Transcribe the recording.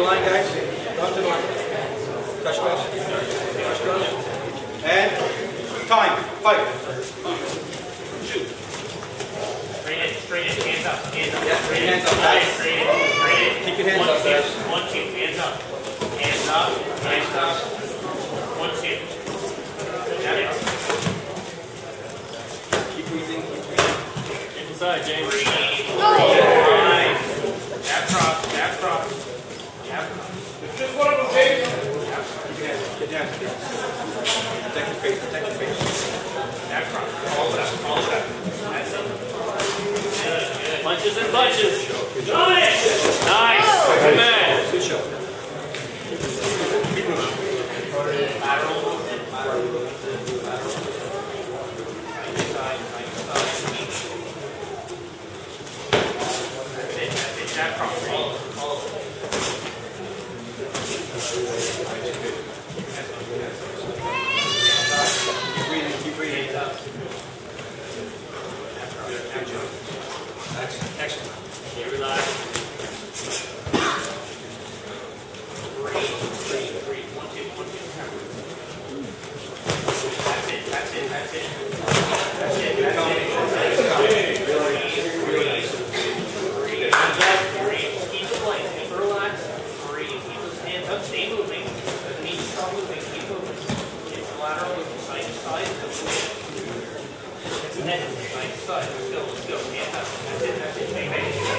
the line, guys. Come to the line. Touch cross. Touch cross. And time. Fight. Shoot. Straight in, straight in, hands up, hands up. Yeah, straight hands up, guys. straight in, straight in. Keep your hands One up, guys. One, two, hands up. Hands up, hands up. One, two. Got it. Keep breathing. Keep breathing. Inside, James. Nice. Cross. Keep your hands. Get down. Protect your face. Protect your face. Punches and bunches. Nice. Nice. Good man. Good show. Of of. 入ってくる。Lateral, it's side to side. It's to side. Let's go, let's go. Hands. That's it.